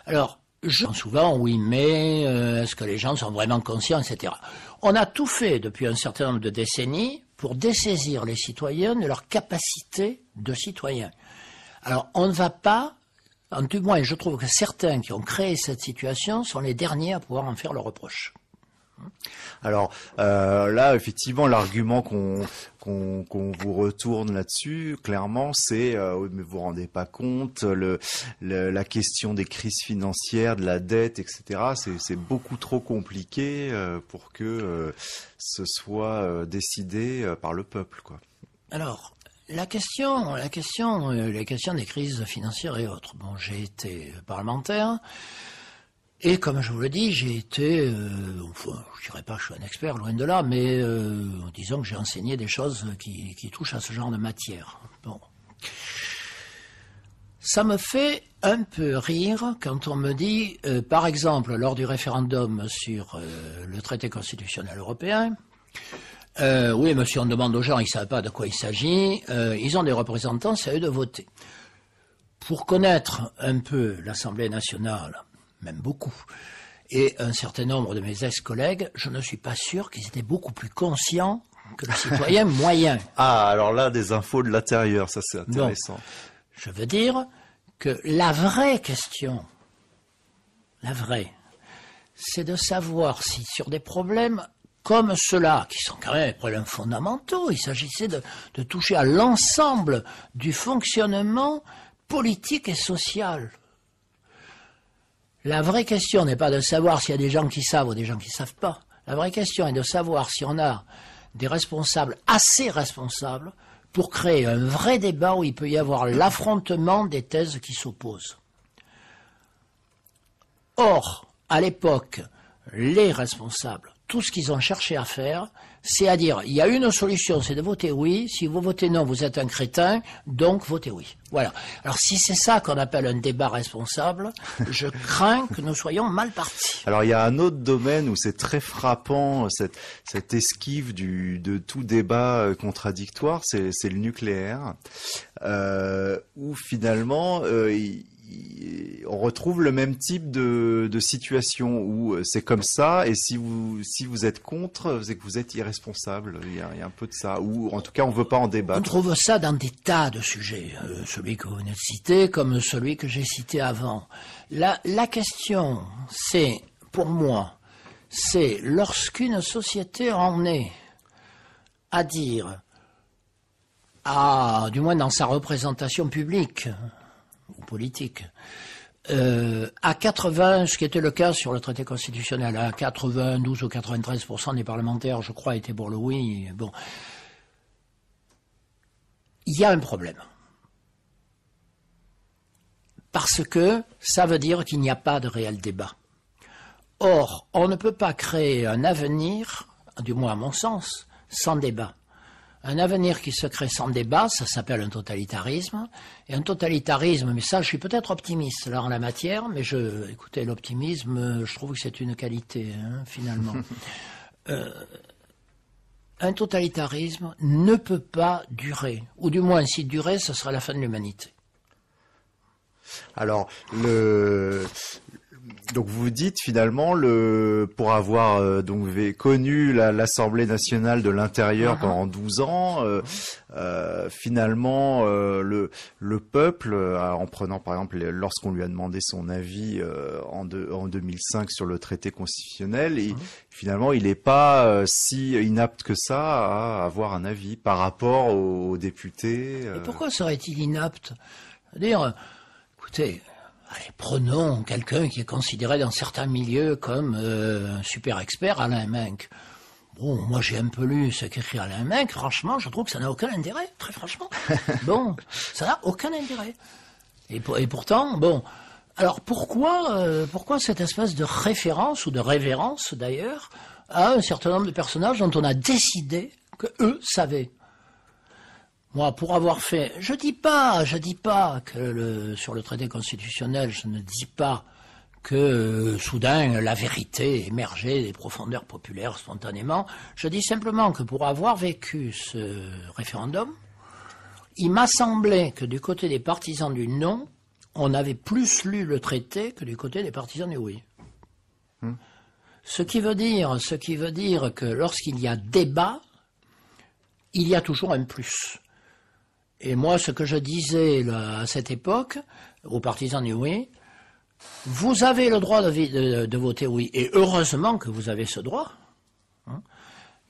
B: Alors, je souvent, oui, mais euh, est-ce que les gens sont vraiment conscients, etc. On a tout fait depuis un certain nombre de décennies pour dessaisir les citoyens de leur capacité de citoyens. Alors, on ne va pas en tout cas, je trouve que certains qui ont créé cette situation sont les derniers à pouvoir en faire le reproche.
A: Alors euh, là, effectivement, l'argument qu'on vous retourne là-dessus, clairement, c'est euh, oui, mais vous vous rendez pas compte, le, la question des crises financières, de la dette, etc. C'est beaucoup trop compliqué euh, pour que ce soit décidé par le peuple, quoi.
B: Alors, la question, la question, euh, la question des crises financières et autres. Bon, j'ai été parlementaire. Et comme je vous le dis, j'ai été, euh, enfin, je dirais pas que je suis un expert, loin de là, mais euh, disons que j'ai enseigné des choses qui, touchent à ce genre de matière. Bon. Ça me fait un peu rire quand on me dit, euh, par exemple, lors du référendum sur le traité constitutionnel européen, euh, oui, monsieur, on demande aux gens, ils ne savent pas de quoi il s'agit. Euh, ils ont des représentants, c'est à eux de voter. Pour connaître un peu l'Assemblée nationale, même beaucoup, et un certain nombre de mes ex-collègues, je ne suis pas sûr qu'ils étaient beaucoup plus conscients que le citoyen moyen.
A: Ah, alors là, des infos de l'intérieur, ça c'est intéressant.
B: je veux dire que la vraie question, la vraie, c'est de savoir si sur des problèmes comme ceux-là, qui sont quand même des problèmes fondamentaux. Il s'agissait de, toucher à l'ensemble du fonctionnement politique et social. La vraie question n'est pas de savoir s'il y a des gens qui savent ou des gens qui ne savent pas. La vraie question est de savoir si on a des responsables assez responsables pour créer un vrai débat où il peut y avoir l'affrontement des thèses qui s'opposent. Or, à l'époque, les responsables, tout ce qu'ils ont cherché à faire, c'est à dire, il y a une solution, c'est de voter oui. Si vous votez non, vous êtes un crétin, donc votez oui. Voilà. Alors si c'est ça qu'on appelle un débat responsable, je crains que nous soyons mal partis.
A: Alors il y a un autre domaine où c'est très frappant, cette, cette esquive du, de tout débat euh, contradictoire, c'est le nucléaire, euh, où finalement... Euh, on retrouve le même type de, situation où euh, c'est comme ça et si vous si vous êtes contre, c'est que vous êtes irresponsable. Il y, a, un peu de ça. Ou en tout cas, on veut pas en débattre.
B: On trouve ça dans des tas de sujets, euh, celui que vous venez de citer comme celui que j'ai cité avant. La, la question, c'est pour moi, c'est lorsqu'une société en est à dire, à, du moins dans sa représentation publique, politique. Euh, à 80, ce qui était le cas sur le traité constitutionnel, à 92 ou 93% des parlementaires, je crois, étaient pour le oui. Bon, il y a un problème. Parce que ça veut dire qu'il n'y a pas de réel débat. Or, on ne peut pas créer un avenir, du moins à mon sens, sans débat. Un avenir qui se crée sans débat, ça s'appelle un totalitarisme. Et un totalitarisme, mais ça, je suis peut-être optimiste là en la matière, mais je, écoutez, l'optimisme, je trouve que c'est une qualité, hein, finalement. euh, un totalitarisme ne peut pas durer, ou du moins, s'il durait, ce sera la fin de l'humanité.
A: Alors, le, donc vous dites finalement le pour avoir euh, donc connu l'Assemblée nationale de l'intérieur uh-huh. pendant 12 ans, euh, euh, finalement le le peuple en prenant par exemple lorsqu'on lui a demandé son avis en, en 2005 sur le traité constitutionnel, et uh-huh. finalement il n'est pas si inapte que ça à avoir un avis par rapport aux, députés.
B: Et pourquoi serait-il inapte? Dire écoutez Allez, prenons quelqu'un qui est considéré dans certains milieux comme euh, un super expert, Alain Menck. Bon, moi j'ai un peu lu ce qu'écrit Alain Menck, franchement, je trouve que ça n'a aucun intérêt, très franchement. Bon, ça n'a aucun intérêt. Et, et, pourtant, bon, alors pourquoi, euh, pourquoi cette espèce de référence, ou de révérence d'ailleurs, à un certain nombre de personnages dont on a décidé que eux savaient moi, pour avoir fait, je dis pas, je dis pas que le, sur le traité constitutionnel, je ne dis pas que euh, soudain la vérité émergeait des profondeurs populaires spontanément. Je dis simplement que pour avoir vécu ce référendum, il m'a semblé que du côté des partisans du non, on avait plus lu le traité que du côté des partisans du oui. Hmm. Ce qui veut dire, ce qui veut dire que lorsqu'il y a débat, il y a toujours un plus. Et moi, ce que je disais à cette époque, aux partisans du oui, vous avez le droit de, voter oui, et heureusement que vous avez ce droit. Hein.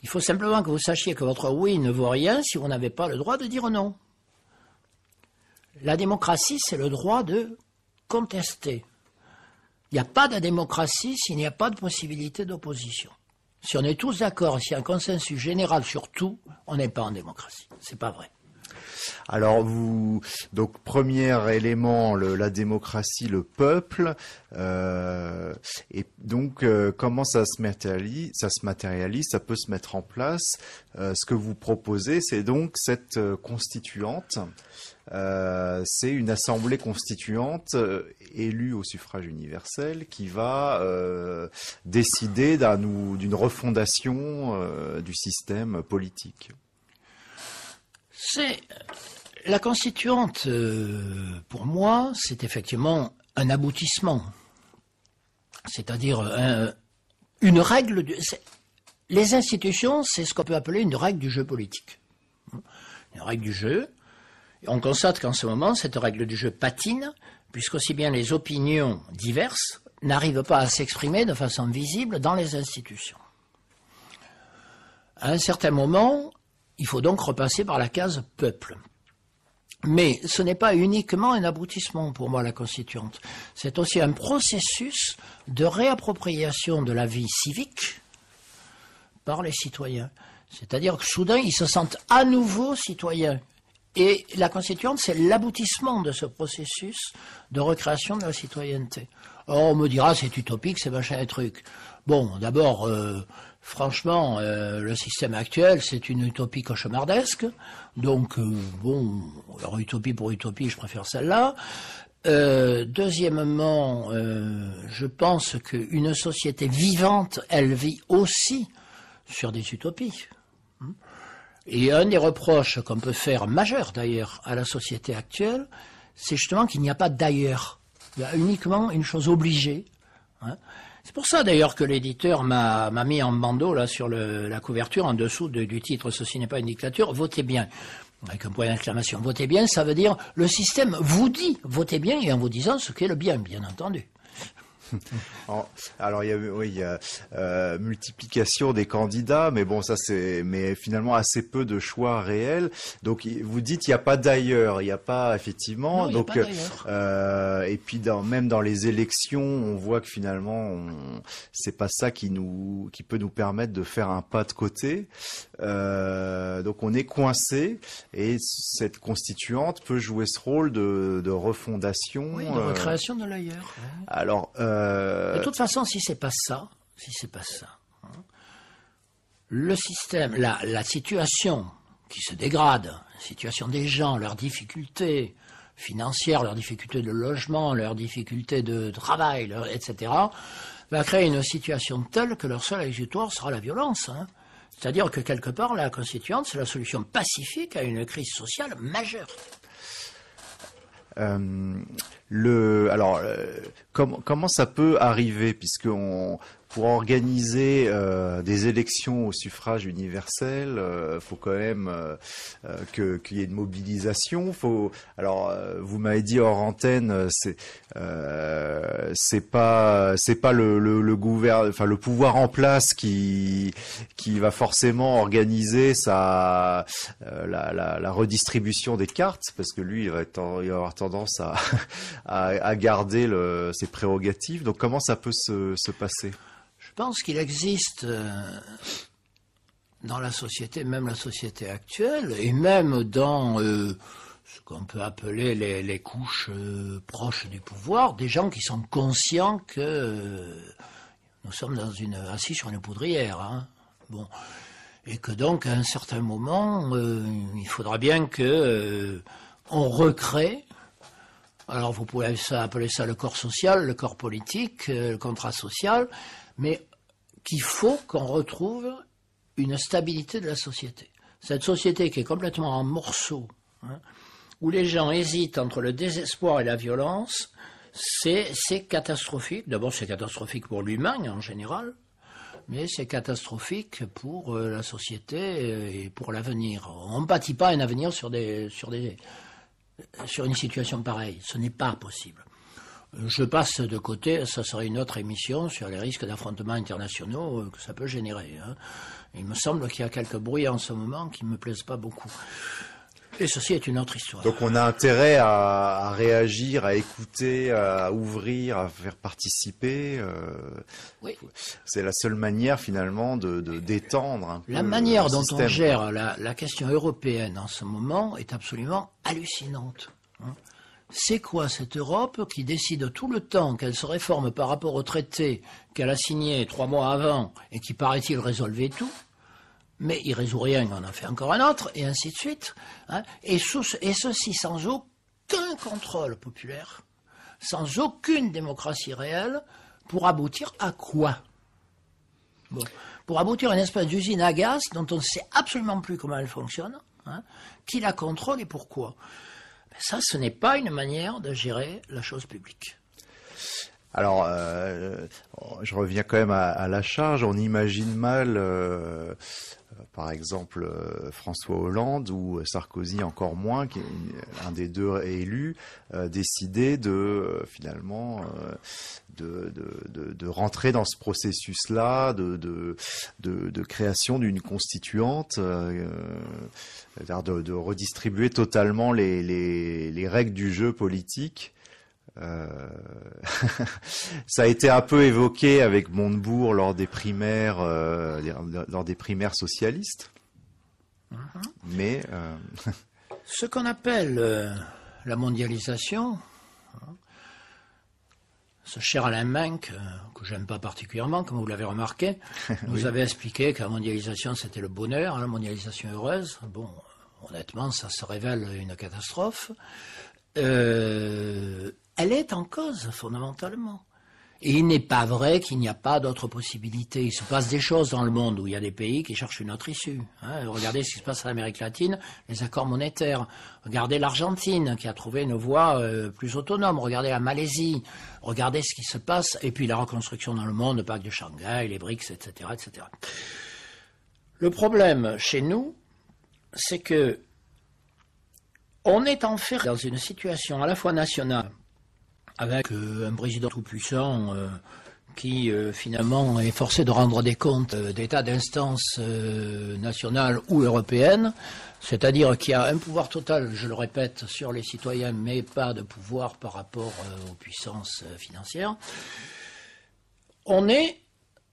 B: Il faut simplement que vous sachiez que votre oui ne vaut rien si vous n'avez pas le droit de dire non. La démocratie, c'est le droit de contester. Il n'y a pas de démocratie s'il n'y a pas de possibilité d'opposition. Si on est tous d'accord, s'il y a un consensus général sur tout, on n'est pas en démocratie. C'est pas vrai.
A: Alors vous, donc premier élément, la démocratie, le peuple, euh, et donc euh, comment ça se matérialise Ça se matérialise, ça peut se mettre en place. Euh, ce que vous proposez, c'est donc cette constituante. c'est une assemblée constituante élue au suffrage universel qui va décider d'une refondation du système politique.
B: C'est la constituante, euh, pour moi, c'est effectivement un aboutissement, c'est-à-dire une règle. les institutions, c'est ce qu'on peut appeler une règle du jeu politique. Une règle du jeu. On constate qu'en ce moment, cette règle du jeu patine, puisqu'aussi bien les opinions diverses n'arrivent pas à s'exprimer de façon visible dans les institutions. À un certain moment, il faut donc repasser par la case peuple. Mais ce n'est pas uniquement un aboutissement pour moi, la constituante. C'est aussi un processus de réappropriation de la vie civique par les citoyens. C'est-à-dire que soudain, ils se sentent à nouveau citoyens. Et la constituante, c'est l'aboutissement de ce processus de recréation de la citoyenneté. Or, on me dira, c'est utopique, c'est machin et truc. Bon, d'abord, euh, franchement, euh, le système actuel, c'est une utopie cauchemardesque. Donc, euh, bon, alors utopie pour utopie, je préfère celle-là. deuxièmement, je pense qu'une société vivante, elle vit aussi sur des utopies. Et un des reproches qu'on peut faire, majeur d'ailleurs, à la société actuelle, c'est justement qu'il n'y a pas d'ailleurs. Il y a uniquement une chose obligée. Hein. C'est pour ça d'ailleurs que l'éditeur m'a mis en bandeau là sur la couverture en dessous du titre Ceci n'est pas une dictature, votez bien. Avec un point d'exclamation. Votez bien, ça veut dire le système vous dit votez bien et en vous disant ce qu'est le bien, bien entendu.
A: Alors il y a, oui, il y a euh, multiplication des candidats, mais bon ça c'est, mais finalement assez peu de choix réels. Donc vous dites il n'y a pas d'ailleurs, il n'y a pas effectivement. donc euh, et puis dans, même dans les élections, on voit que finalement c'est pas ça qui nous, qui peut nous permettre de faire un pas de côté. Euh, donc on est coincé et cette constituante peut jouer ce rôle de, de refondation,
B: oui, de recréation de l'ailleurs.
A: Alors. Euh,
B: euh, de toute façon, si c'est pas ça, si c'est pas ça, hein, le système, la, situation qui se dégrade, la situation des gens, leurs difficultés financières, leurs difficultés de logement, leurs difficultés de travail, etc., va créer une situation telle que leur seul exutoire sera la violence. Hein. C'est-à-dire que quelque part, la constituante, c'est la solution pacifique à une crise sociale majeure.
A: Euh, le, alors, euh, comment ça peut arriver, puisque on, pour organiser euh, des élections au suffrage universel, il euh, faut quand même euh, qu'il y ait une mobilisation. Faut, alors, vous m'avez dit hors antenne, c'est pas le pouvoir en place qui va forcément organiser sa la, redistribution des cartes, parce que lui, il va, être, avoir tendance à garder le, ses prérogatives. Donc, comment ça peut se, se passer?
B: Pense qu'il existe euh, dans la société, même la société actuelle, et même dans euh, ce qu'on peut appeler les, couches euh, proches du pouvoir, des gens qui sont conscients que nous sommes dans une, assis sur une poudrière. Hein. Bon. Et que donc, à un certain moment, il faudra bien que on recrée alors vous pouvez appeler ça le corps social, le corps politique, le contrat social, mais qu'il faut qu'on retrouve une stabilité de la société. Cette société qui est complètement en morceaux, hein, où les gens hésitent entre le désespoir et la violence, c'est catastrophique. D'abord, c'est catastrophique pour l'humain en général, mais c'est catastrophique pour euh, la société euh, et pour l'avenir. On ne bâtit pas un avenir sur, des, sur, des, sur une situation pareille. Ce n'est pas possible. Je passe de côté, ça serait une autre émission sur les risques d'affrontements internationaux euh, que ça peut générer. Hein. Il me semble qu'il y a quelques bruits en ce moment qui ne me plaisent pas beaucoup. Et ceci est une autre histoire.
A: Donc on a intérêt à, réagir, à écouter, à ouvrir, à faire participer. Euh, oui. C'est la seule manière finalement de, détendre
B: La manière dont on gère la, la, question européenne en ce moment est absolument hallucinante. Hein c'est quoi cette Europe qui décide tout le temps qu'elle se réforme par rapport au traité qu'elle a signé trois mois avant et qui, paraît-il, résolvait tout? Mais il résout rien, on en fait encore un autre, et ainsi de suite. Hein. et, et ceci sans aucun contrôle populaire, sans aucune démocratie réelle, pour aboutir à quoi? Pour aboutir à une espèce d'usine à gaz dont on ne sait absolument plus comment elle fonctionne, hein, qui la contrôle et pourquoi? Ça, ce n'est pas une manière de gérer la chose publique.
A: Alors, euh, je reviens quand même à, la charge. On imagine mal, euh, par exemple, euh, François Hollande ou Sarkozy encore moins, qui est un des deux élus, décider de finalement de, de, rentrer dans ce processus-là de, de, création d'une constituante, euh, de, redistribuer totalement les, les, règles du jeu politique. Euh, ça a été un peu évoqué avec Montebourg lors des primaires, euh, lors des primaires socialistes. Mm-hmm. Mais
B: Ce qu'on appelle euh, la mondialisation, hein, ce cher Alain Menck, euh, que j'aime pas particulièrement, comme vous l'avez remarqué, nous avait expliqué que la mondialisation c'était le bonheur, la mondialisation heureuse. Bon, honnêtement, ça se révèle une catastrophe. Euh, elle est en cause fondamentalement. Et il n'est pas vrai qu'il n'y a pas d'autres possibilités. Il se passe des choses dans le monde où il y a des pays qui cherchent une autre issue. Hein. Regardez ce qui se passe en Amérique latine, les accords monétaires. Regardez l'Argentine qui a trouvé une voie euh, plus autonome. Regardez la Malaisie. Regardez ce qui se passe. Et puis la reconstruction dans le monde, le pacte de Shanghai, les BRICS, etc., etc. Le problème chez nous, c'est que on est enfermé dans une situation à la fois nationale avec euh, un président tout-puissant euh, qui euh, finalement est forcé de rendre des comptes d'état d'instances nationales ou européennes, c'est-à-dire qui a un pouvoir total, je le répète, sur les citoyens, mais pas de pouvoir par rapport aux puissances financières, on est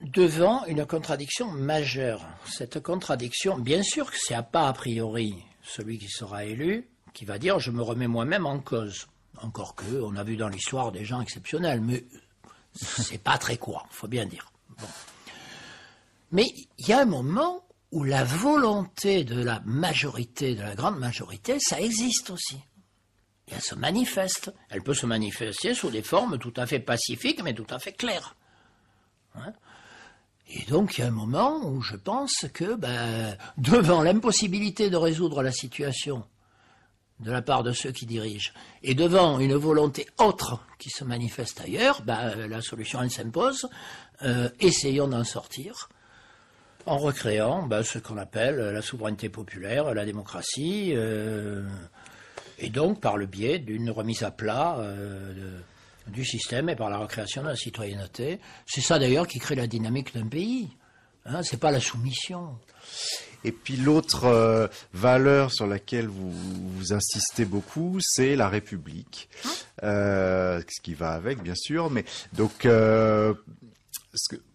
B: devant une contradiction majeure. Cette contradiction, bien sûr que c'est à pas a priori celui qui sera élu qui va dire je me remets moi-même en cause. Encore que, on a vu dans l'histoire des gens exceptionnels, mais c'est pas très courant, faut bien dire. Mais il y a un moment où la volonté de la majorité, de la grande majorité, ça existe aussi. Elle se manifeste. Elle peut se manifester sous des formes tout à fait pacifiques, mais tout à fait claires. Hein. et donc, il y a un moment où je pense que, ben, devant l'impossibilité de résoudre la situation de la part de ceux qui dirigent, et devant une volonté autre qui se manifeste ailleurs, bah, la solution s'impose. Euh, essayons d'en sortir en recréant bah, ce qu'on appelle la souveraineté populaire, la démocratie, euh, et donc par le biais d'une remise à plat euh, du système et par la recréation de la citoyenneté. C'est ça d'ailleurs qui crée la dynamique d'un pays. Hein, c'est pas la soumission.
A: Et puis l'autre euh, valeur sur laquelle vous, vous insistez beaucoup, c'est la République, hein euh, ce qui va avec, bien sûr. Mais donc, euh,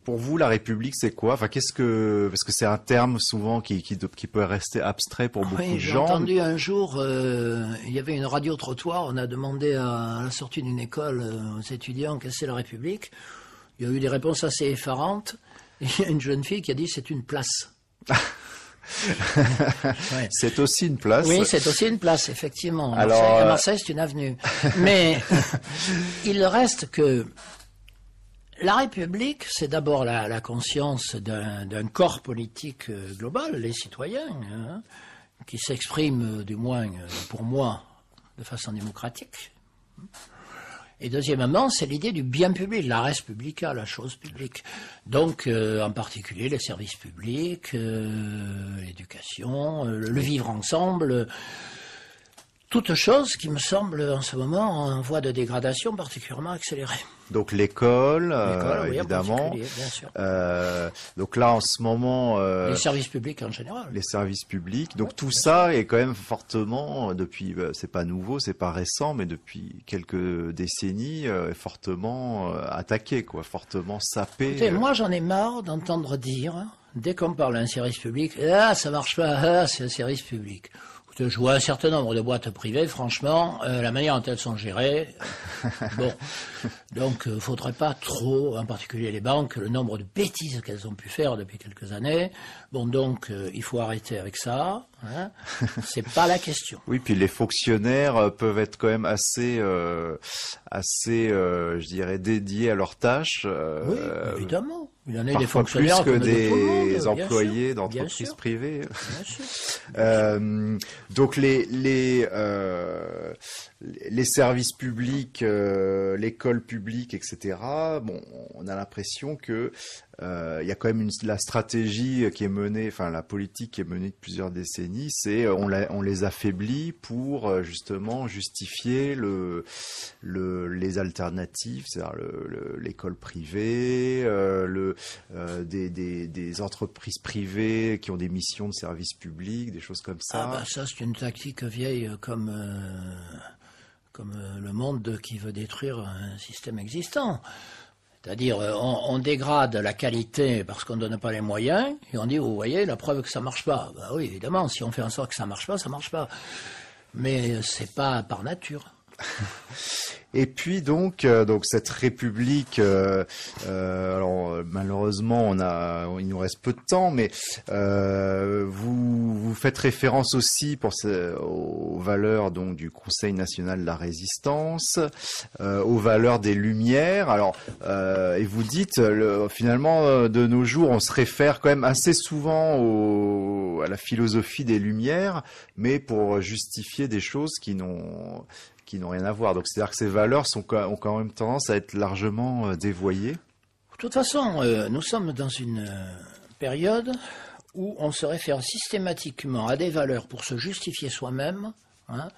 A: pour vous, la République, c'est quoi? Enfin, qu'est-ce que parce que c'est un terme souvent qui, qui, qui peut rester abstrait pour beaucoup de gens.
B: J'ai entendu un jour, euh, il y avait une radio trottoir. On a demandé à, la sortie d'une école aux étudiants qu'est-ce que c'est la République? Il y a eu des réponses assez effarantes. il y a une jeune fille qui a dit c'est une place.
A: C'est aussi une place.
B: Oui, c'est aussi une place, effectivement. Alors, Marseille, euh, Marseille c'est une avenue. Mais il reste que la République, c'est d'abord la, conscience d'un corps politique euh, global, les citoyens, hein, qui s'expriment, du moins pour moi, de façon démocratique. Et deuxièmement, c'est l'idée du bien public, la res publica, la chose publique. Donc, euh, en particulier les services publics, euh, l'éducation, euh, le vivre ensemble, toute chose qui me semble en ce moment en voie de dégradation particulièrement accélérée.
A: Donc l'école, euh, évidemment. Euh, donc là, en ce moment,
B: euh, les services publics en général.
A: Les services publics. Donc tout ça est quand même fortement, depuis, c'est pas nouveau, c'est pas récent, mais depuis quelques décennies, fortement attaqué, quoi, fortement sapé.
B: Écoutez, moi, j'en ai marre d'entendre dire, dès qu'on parle d'un service public, ah, ça marche pas, ah, c'est un service public je vois un certain nombre de boîtes privées, franchement, euh, la manière dont elles sont gérées, bon, donc il euh, faudrait pas trop, en particulier les banques, le nombre de bêtises qu'elles ont pu faire depuis quelques années. Bon, donc euh, il faut arrêter avec ça. Hein. C'est pas la question.
A: Oui, puis les fonctionnaires peuvent être quand même assez, assez, je dirais, dédiés à leurs tâches.
B: oui, évidemment.
A: Il y en a des fonctionnaires plus que des employés d'entreprises privées. Euh, donc les les euh, les services publics, euh, l'école publique, etc. Bon, on a l'impression que euh, il y a quand même la stratégie qui est menée, enfin la politique qui est menée de plusieurs décennies, c'est euh, on, les affaiblit pour justement justifier le, le les alternatives, c'est-à-dire l'école privée, des, entreprises privées qui ont des missions de service public, des choses comme ça.
B: Ah bah ça c'est une tactique vieille comme comme euh, le monde qui veut détruire un système existant. C'est-à-dire, euh, on, dégrade la qualité parce qu'on ne donne pas les moyens, et on dit, vous voyez, la preuve que ça marche pas. Bah oui, évidemment, si on fait en sorte que ça marche pas, ça marche pas. mais c'est pas par nature.
A: Et puis donc, euh, donc cette République, euh, euh, alors malheureusement, on a, il nous reste peu de temps, mais vous vous faites référence aussi pour aux valeurs donc du Conseil national de la résistance, aux valeurs des Lumières. Alors, et vous dites le, finalement de nos jours, on se réfère quand même assez souvent au, à la philosophie des Lumières, mais pour justifier des choses qui n'ont qui n'ont rien à voir. Donc c'est-à-dire que ces valeurs sont, ont quand même tendance à être largement euh, dévoyées.
B: De toute façon, euh, nous sommes dans une euh, période où on se réfère systématiquement à des valeurs pour se justifier soi-même hein,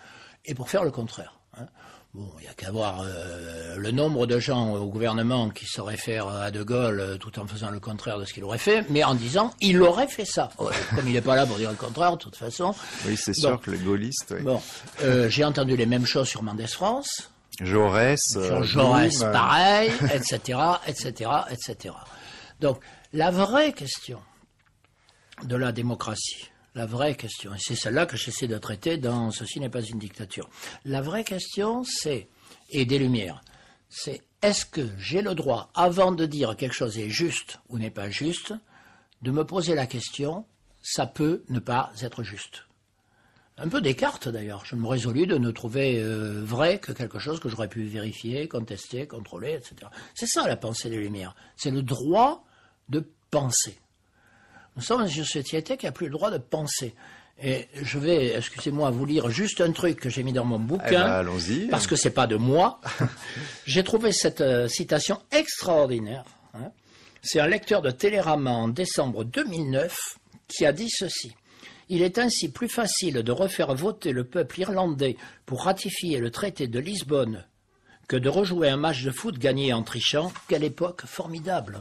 B: et pour faire le contraire. Hein. Bon, il n'y a qu'à voir euh, le nombre de gens au gouvernement qui se réfèrent à De Gaulle euh, tout en faisant le contraire de ce qu'il aurait fait, mais en disant il aurait fait ça. Comme il n'est pas là pour dire le contraire, de toute façon.
A: Oui, c'est sûr que les gaullistes.
B: Bon, euh, j'ai entendu les mêmes choses sur Mendes France.
A: Jaurès.
B: Sur Jaurès, pareil, etc., etc., etc. Donc, la vraie question de la démocratie, la vraie question, et c'est celle-là que j'essaie de traiter dans Ceci n'est pas une dictature. La vraie question, c'est, et des Lumières, c'est est-ce que j'ai le droit, avant de dire quelque chose est juste ou n'est pas juste, de me poser la question, ça peut ne pas être juste un peu Descartes d'ailleurs. Je me résolus de ne trouver euh, vrai que quelque chose que j'aurais pu vérifier, contester, contrôler, etc. C'est ça la pensée des Lumières. C'est le droit de penser. Nous sommes dans une société qui n'a plus le droit de penser. Et je vais, excusez-moi, vous lire juste un truc que j'ai mis dans mon bouquin. Eh
A: ben, allons-y.
B: Parce que c'est pas de moi. j'ai trouvé cette euh, citation extraordinaire. Hein. C'est un lecteur de Télérama en décembre 2009 qui a dit ceci. Il est ainsi plus facile de refaire voter le peuple irlandais pour ratifier le traité de Lisbonne que de rejouer un match de foot gagné en trichant. Quelle époque formidable.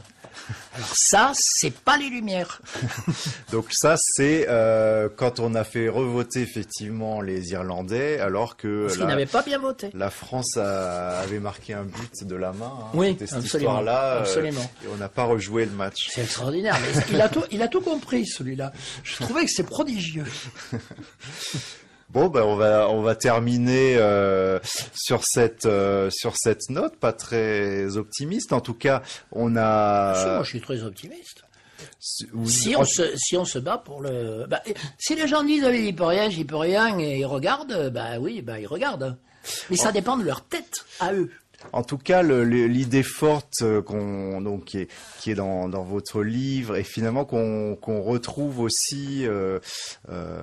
B: Alors ça, c'est pas les Lumières.
A: Donc ça, c'est euh, quand on a fait revoter effectivement les Irlandais, alors que
B: Parce qu'ils n'avaient pas bien voté.
A: La France avait marqué un but de la main. Hein,
B: oui, absolument.
A: là
B: euh,
A: et on n'a pas rejoué le match.
B: C'est extraordinaire. Mais il a tout, il a tout compris celui-là. Je trouvais que c'est prodigieux.
A: Bon, ben on va on va terminer euh, sur cette euh, sur cette note pas très optimiste. En tout cas, on
B: a. moi, je suis très optimiste. Si, on se, si on se bat pour le, bah, si les gens disent il peut rien, j'y peux rien et ils regardent, bah oui, bah ils regardent. Mais ça dépend de leur tête à eux.
A: En tout cas, l'idée forte euh, qu'on donc qui est, qui est dans, dans, votre livre et finalement qu'on retrouve aussi euh, euh,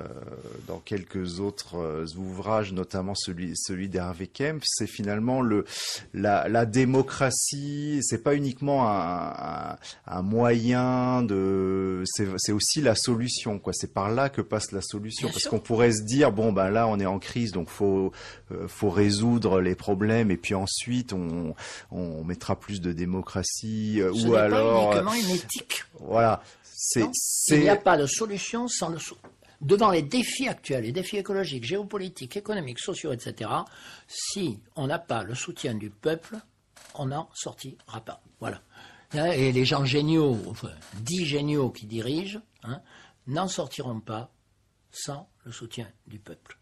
A: dans quelques autres euh, ouvrages, notamment celui celui d'Hervé Kemp, c'est finalement le la, la démocratie. C'est pas uniquement un, un, un moyen de, c'est aussi la solution quoi. C'est par là que passe la solution parce qu'on pourrait se dire bon ben là on est en crise donc faut euh, faut résoudre les problèmes et puis ensuite on, on mettra plus de démocratie
B: euh,
A: ou alors
B: pas uniquement une éthique.
A: Voilà,
B: c'est il n'y a pas de solution sans le devant les défis actuels, les défis écologiques, géopolitiques, économiques, sociaux, etc. Si on n'a pas le soutien du peuple, on n'en sortira pas. Voilà. Et les gens géniaux, enfin, dix géniaux qui dirigent, hein, n'en sortiront pas sans le soutien du peuple.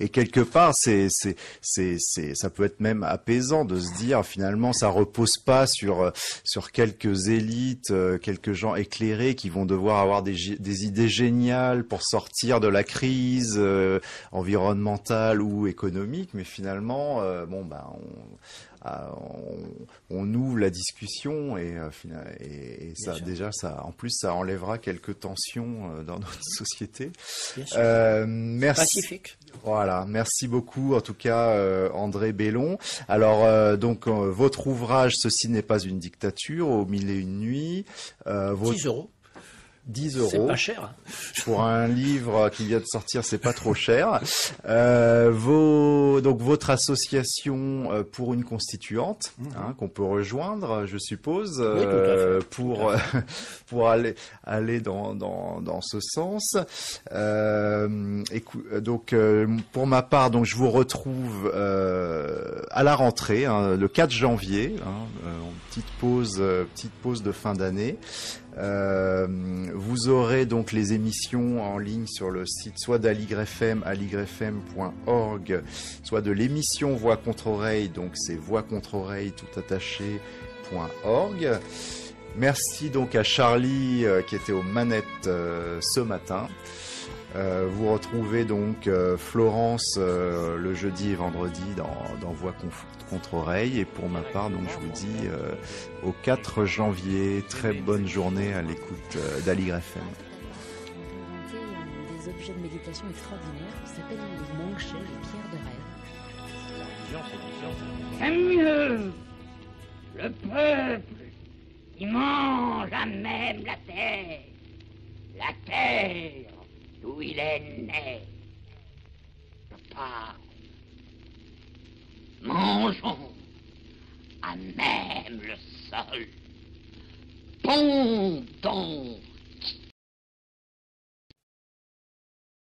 A: Et quelque part, c'est, c'est, c'est, c'est, ça peut être même apaisant de se dire finalement, ça repose pas sur sur quelques élites, euh, quelques gens éclairés qui vont devoir avoir des, des idées géniales pour sortir de la crise euh, environnementale ou économique, mais finalement, euh, bon ben, on, on, ouvre la discussion et, et, ça déjà ça en plus ça enlèvera quelques tensions dans notre société.
B: Euh, merci. Pacifique.
A: Voilà, merci beaucoup en tout cas euh, André Bellon. Alors euh, donc euh, votre ouvrage Ceci n'est pas une dictature au mille et une nuits.
B: 10 euros.
A: 10 euros.
B: C'est pas cher.
A: Pour un livre qui vient de sortir, c'est pas trop cher. Euh, vos, donc votre association euh, pour une constituante, mhm. hein, qu'on peut rejoindre, je suppose,
B: euh,
A: pour pour aller aller dans dans, dans ce sens. Euh, donc pour ma part, donc je vous retrouve à la rentrée, hein, le 4 janvier, hein, petite pause petite pause de fin d'année. Euh, vous aurez donc les émissions en ligne sur le site soit d'Aligrefm, aligrefm.org, soit de l'émission Voix contre oreille, donc c'est voix contre oreille tout attaché.org. Merci donc à Charlie euh, qui était aux manettes euh, ce matin. vous retrouvez donc Florence le jeudi et vendredi dans, dans Voix contre oreille. Et pour ma part, donc je vous dis au 4 janvier, très bonne journée à l'écoute d'Aligre FM.
C: des objets de méditation extraordinaires qui s'appellent les manchets, les pierres de rêve.
D: Samuel, le peuple, il mange à même la terre, la terre d'où il est né. Parle. Mangeons à même le sol. Pondons